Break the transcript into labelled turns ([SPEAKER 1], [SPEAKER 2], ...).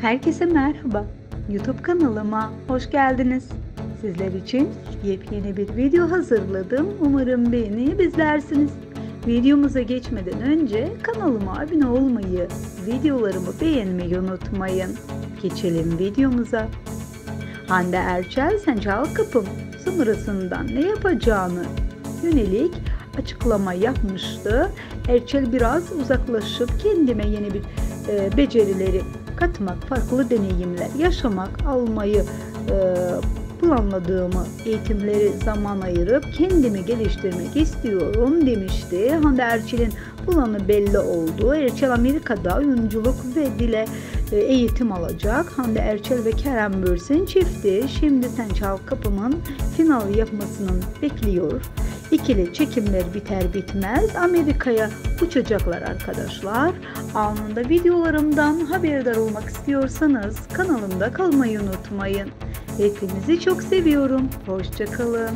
[SPEAKER 1] Herkese merhaba. YouTube kanalıma hoş geldiniz. Sizler için yepyeni bir video hazırladım. Umarım beğeni bizlersiniz. Videomuza geçmeden önce kanalıma abone olmayı, videolarımı beğenmeyi unutmayın. Geçelim videomuza. Hande Erçel Sen Çal Kapım sonrasından ne yapacağını yönelik açıklama yapmıştı. Erçel biraz uzaklaşıp kendime yeni bir e, becerileri katmak, farklı deneyimler yaşamak, almayı e, planladığımı, eğitimleri zaman ayırıp kendimi geliştirmek istiyorum demişti. Hande Erçel'in planı belli oldu. Erçel Amerika'da oyunculuk ve dile e, eğitim alacak. Hande Erçel ve Kerem Bürsin çifti şimdi Sen Çal Kapım'ın final yapmasını bekliyor. İkili çekimler biter bitmez Amerika'ya uçacaklar arkadaşlar. Anında videolarımdan haberdar olmak istiyorsanız kanalımda kalmayı unutmayın. Hepinizi çok seviyorum. Hoşçakalın.